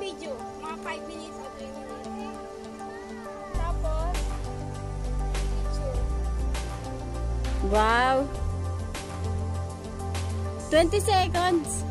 video. Mga 5 minutes o 3 minutes. Tapos, picture. Wow. 20 seconds.